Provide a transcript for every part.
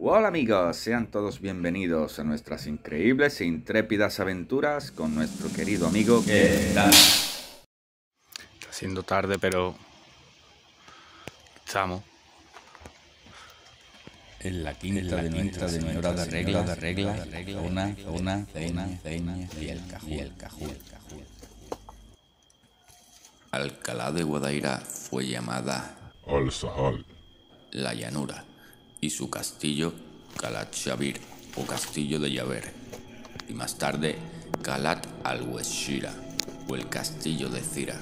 Hola amigos, sean todos bienvenidos a nuestras increíbles e intrépidas aventuras con nuestro querido amigo ¿Qué tal? Está siendo tarde, pero estamos en la quinta de nuestra señora de regla, de regla, de regla, una, una, una, ceña y el cajú, y el cajú. Alcalá de Guadaira fue llamada Al-Sahal, la llanura y su castillo Calat Shabir o castillo de Yaver y más tarde Calat al-Weshira o el castillo de Cira.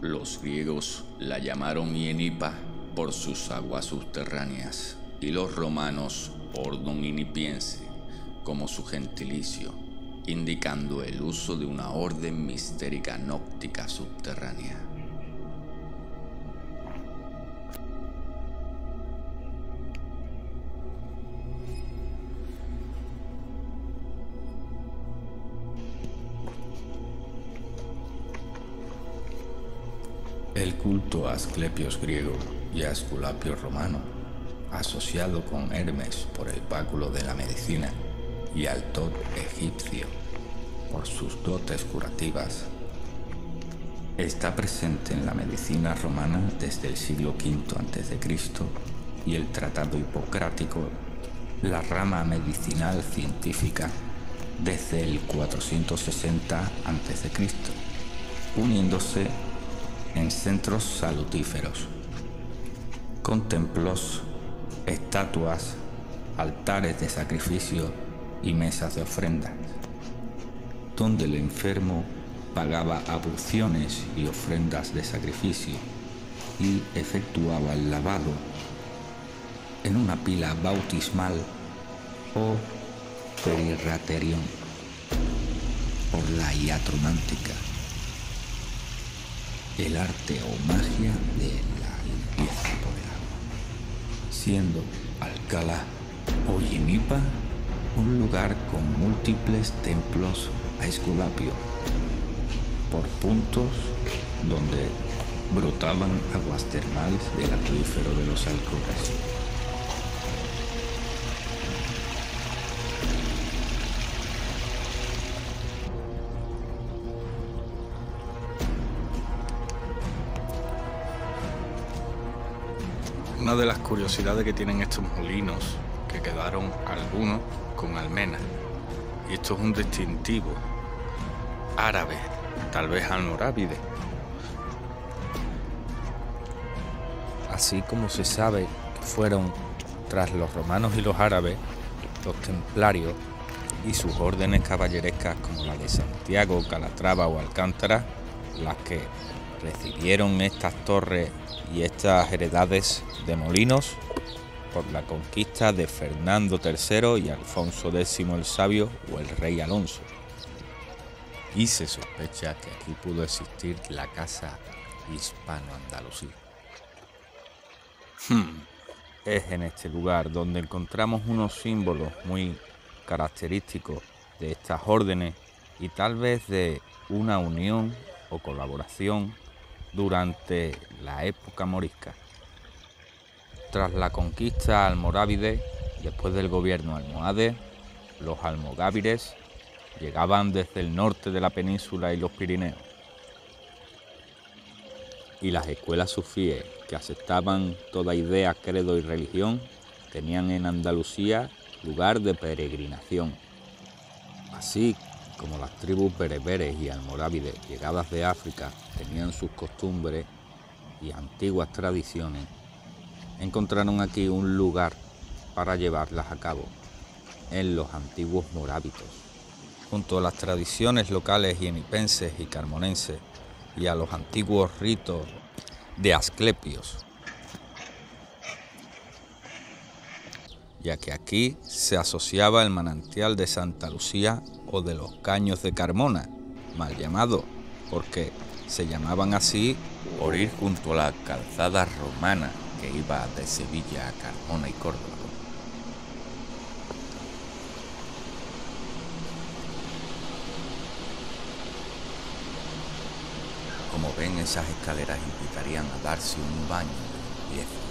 Los griegos la llamaron Ienipa por sus aguas subterráneas y los romanos Ordon Inipiense como su gentilicio, indicando el uso de una orden mistérica nóptica subterránea. El culto a Asclepios griego y a Esculapio romano, asociado con Hermes por el báculo de la medicina y al Tot egipcio por sus dotes curativas, está presente en la medicina romana desde el siglo V a.C. y el Tratado Hipocrático, la rama medicinal científica, desde el 460 a.C., uniéndose en centros salutíferos, con templos, estatuas, altares de sacrificio y mesas de ofrendas, donde el enfermo pagaba abluciones y ofrendas de sacrificio y efectuaba el lavado en una pila bautismal o perirraterión por la iatromántica el arte o magia de la limpieza por el agua, siendo Alcalá o Yenipa un lugar con múltiples templos a Esculapio, por puntos donde brotaban aguas termales del acuífero de los Alcores. Una de las curiosidades que tienen estos molinos, que quedaron algunos con almenas, y esto es un distintivo árabe, tal vez almorávide. Así como se sabe que fueron, tras los romanos y los árabes, los templarios y sus órdenes caballerescas como la de Santiago, Calatrava o Alcántara, las que recibieron estas torres y estas heredades de molinos por la conquista de Fernando III y Alfonso X el Sabio o el rey Alonso. Y se sospecha que aquí pudo existir la casa hispano-andalusí. Hmm. Es en este lugar donde encontramos unos símbolos muy característicos de estas órdenes y tal vez de una unión o colaboración durante la época morisca. Tras la conquista almorávide, después del gobierno almohade, los almogávires llegaban desde el norte de la península y los Pirineos. Y las escuelas sufíes que aceptaban toda idea, credo y religión tenían en Andalucía lugar de peregrinación. Así como las tribus bereberes y almorávides llegadas de África tenían sus costumbres y antiguas tradiciones, encontraron aquí un lugar para llevarlas a cabo, en los antiguos morábitos, junto a las tradiciones locales yenipenses y carmonenses y a los antiguos ritos de Asclepios, ya que aquí se asociaba el manantial de Santa Lucía o de los caños de Carmona, mal llamado, porque se llamaban así por ir junto a la calzada romana que iba de Sevilla a Carmona y Córdoba. Como ven, esas escaleras implicarían a darse un baño de limpieza.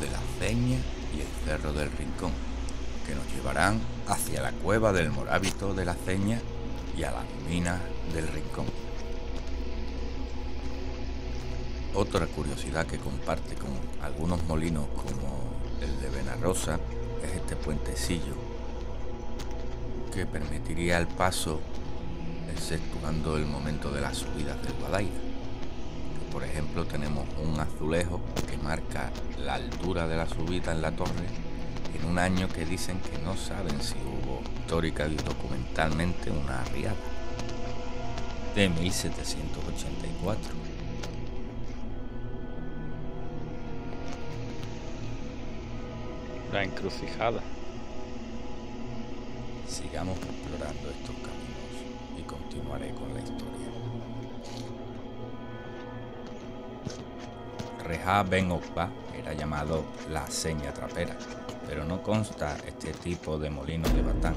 De la Ceña y el Cerro del Rincón, que nos llevarán hacia la cueva del Morábito de la Ceña y a las minas del Rincón. Otra curiosidad que comparte con algunos molinos como el de Benarrosa es este puentecillo que permitiría el paso exceptuando el momento de las subidas del Guadaira. Por ejemplo tenemos un azulejo que marca la altura de la subida en la torre en un año que dicen que no saben si hubo histórica y documentalmente una arriada de 1784. La encrucijada. Sigamos explorando estos caminos y continuaré con la historia. Reja Ben Okba era llamado la seña trapera, pero no consta este tipo de molino de batán.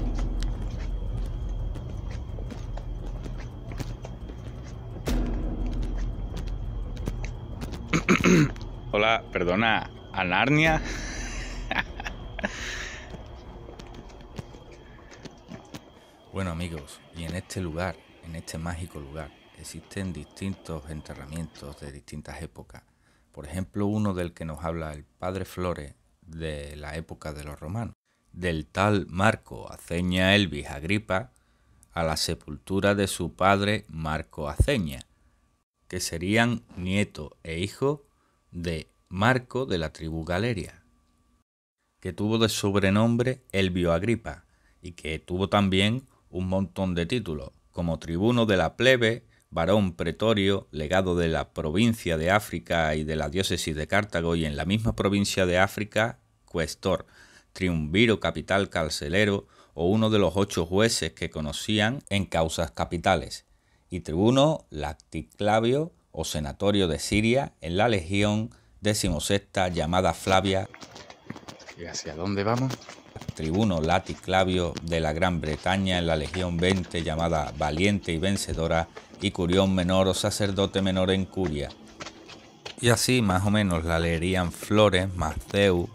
Hola, perdona, ¿a Narnia? Bueno amigos, y en este lugar, en este mágico lugar, existen distintos enterramientos de distintas épocas. Por ejemplo, uno del que nos habla el padre Flores de la época de los romanos, del tal Marco Aceña Elvis Agripa a la sepultura de su padre Marco Aceña, que serían nieto e hijo de Marco de la tribu Galeria, que tuvo de sobrenombre Elvio Agripa y que tuvo también un montón de títulos, como tribuno de la plebe, varón pretorio, legado de la provincia de África y de la diócesis de Cartago, y en la misma provincia de África, cuestor, triunviro capital carcelero o uno de los ocho jueces que conocían en causas capitales, y tribuno lacticlavio o senatorio de Siria en la legión decimosexta llamada Flavia. ¿Y hacia dónde vamos? tribuno laticlavio de la Gran Bretaña en la Legión 20 llamada Valiente y Vencedora y curión menor o sacerdote menor en Curia. Y así más o menos la leerían Flores, Maceu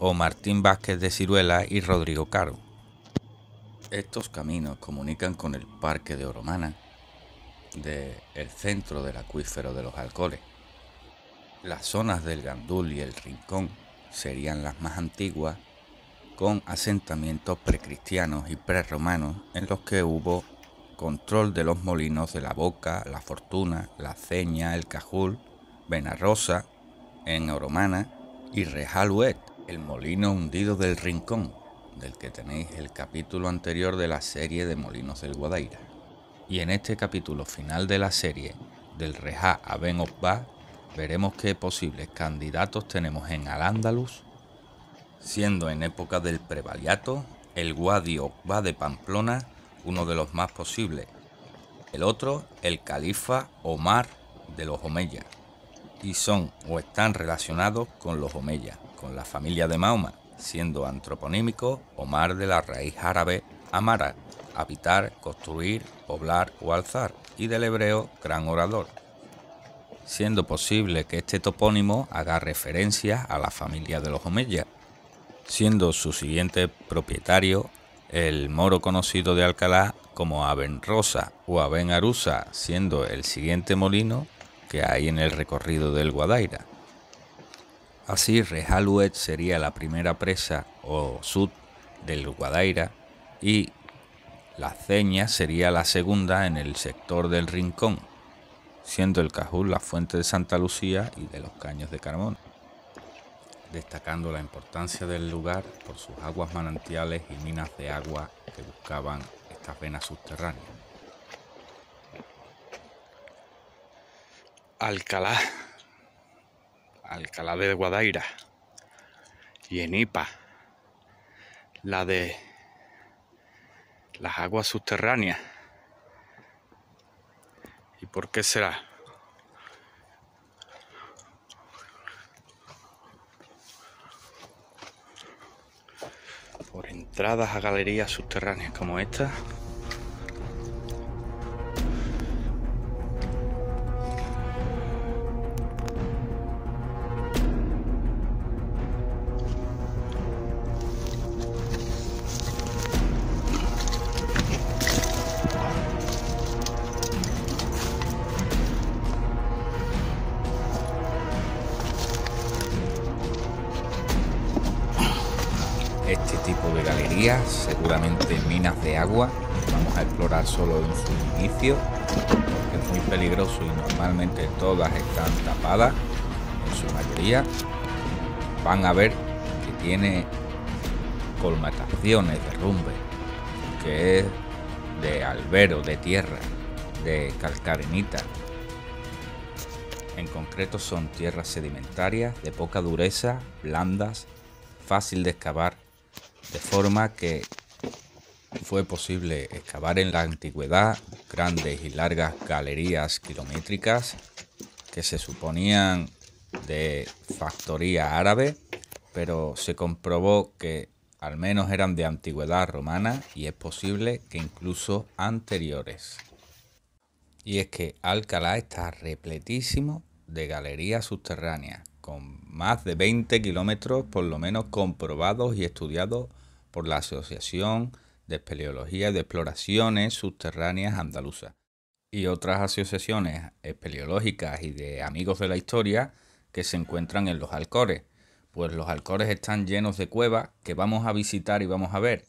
o Martín Vázquez de Ciruela y Rodrigo Caro. Estos caminos comunican con el Parque de Oromana, del el centro del acuífero de los Alcoles. Las zonas del Gandul y el Rincón serían las más antiguas con asentamientos precristianos y prerromanos en los que hubo control de los molinos de la Boca, la Fortuna, la Ceña, el Cajul, Benarrosa, en Oromana y Rejaluet, el molino hundido del Rincón, del que tenéis el capítulo anterior de la serie de Molinos del Guadaira. Y en este capítulo final de la serie, del Rejá a Ben veremos qué posibles candidatos tenemos en Al-Ándalus siendo en época del Prevaliato el Guadi Okba de Pamplona uno de los más posibles, el otro el califa Omar de los Omeya, y son o están relacionados con los Omeya, con la familia de Mahoma, siendo antroponímico Omar de la raíz árabe Amara, habitar, construir, poblar o alzar, y del hebreo gran orador, siendo posible que este topónimo haga referencia a la familia de los Omeya, siendo su siguiente propietario el moro conocido de Alcalá como Abenrosa o Abenarusa, siendo el siguiente molino que hay en el recorrido del Guadaira. Así, Rejaluet sería la primera presa o sud del Guadaira y la Ceña sería la segunda en el sector del Rincón, siendo el Cajul la fuente de Santa Lucía y de los Caños de Carmón destacando la importancia del lugar por sus aguas manantiales y minas de agua que buscaban estas venas subterráneas. Alcalá, Alcalá de Guadaira y Enipa, la de las aguas subterráneas. ¿Y por qué será? Entradas a galerías subterráneas como esta minas de agua. Vamos a explorar solo en su inicio, porque es muy peligroso y normalmente todas están tapadas, en su mayoría. Van a ver que tiene colmataciones de rumbe, que es de albero, de tierra, de calcarenita. En concreto son tierras sedimentarias de poca dureza, blandas, fácil de excavar de forma que fue posible excavar en la antigüedad grandes y largas galerías kilométricas que se suponían de factoría árabe, pero se comprobó que al menos eran de antigüedad romana y es posible que incluso anteriores. Y es que Alcalá está repletísimo de galerías subterráneas, con más de 20 kilómetros por lo menos comprobados y estudiados por la Asociación de Espeleología de Exploraciones Subterráneas Andaluza y otras asociaciones espeleológicas y de amigos de la historia que se encuentran en los Alcores. Pues los Alcores están llenos de cuevas que vamos a visitar y vamos a ver.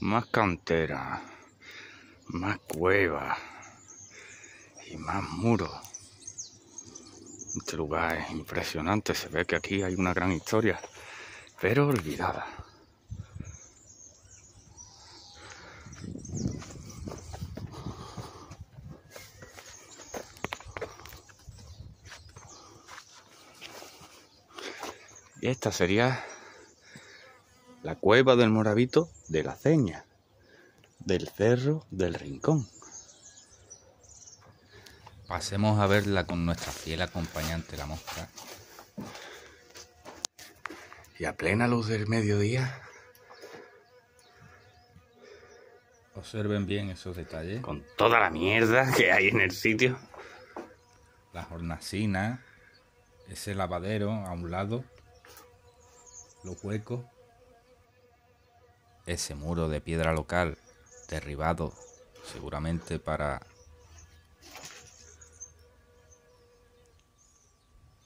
Más cantera, más cuevas y más muros. Este lugar es impresionante, se ve que aquí hay una gran historia, pero olvidada. Y esta sería la cueva del Moravito de la Ceña, del Cerro del Rincón. Pasemos a verla con nuestra fiel acompañante, la mosca. Y a plena luz del mediodía, Observen bien esos detalles. con toda la mierda que hay en el sitio. Las hornacinas, ese lavadero a un lado, los huecos, ese muro de piedra local derribado seguramente para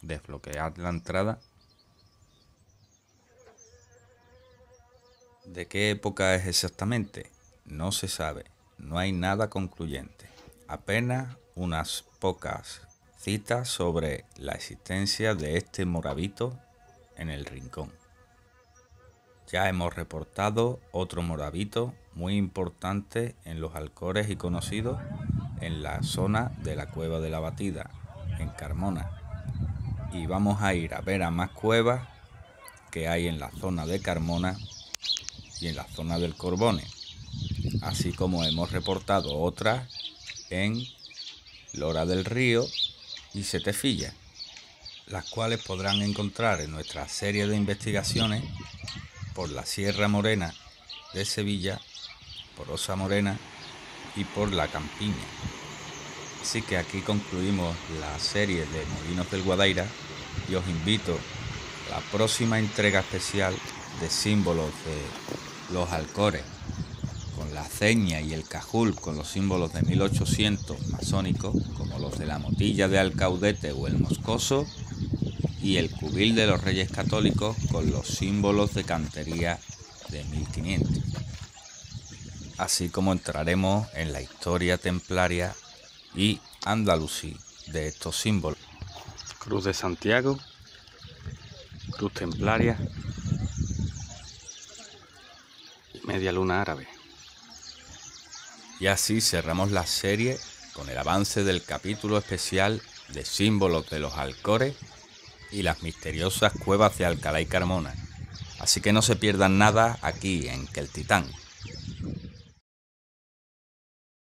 desbloquear la entrada. ¿De qué época es exactamente? No se sabe, no hay nada concluyente, apenas unas pocas citas sobre la existencia de este moravito en el rincón. Ya hemos reportado otro moravito muy importante en los Alcores y conocido en la zona de la Cueva de la Batida, en Carmona. Y vamos a ir a ver a más cuevas que hay en la zona de Carmona y en la zona del Corbone, así como hemos reportado otras en Lora del Río y Setefilla, las cuales podrán encontrar en nuestra serie de investigaciones por la Sierra Morena de Sevilla, por Osa Morena y por la Campiña. Así que aquí concluimos la serie de Molinos del Guadaira y os invito a la próxima entrega especial de símbolos de los Alcores, con la ceña y el cajul con los símbolos de 1800 masónicos, como los de la motilla de Alcaudete o el Moscoso, y el cubil de los Reyes Católicos con los símbolos de cantería de 1500. Así como entraremos en la historia templaria y andalusí de estos símbolos. Cruz de Santiago, Cruz Templaria y Media Luna Árabe. Y así cerramos la serie con el avance del capítulo especial de símbolos de los Alcores y las misteriosas cuevas de Alcalá y Carmona. Así que no se pierdan nada aquí en Keltitán.